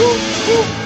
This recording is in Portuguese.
uh, uh.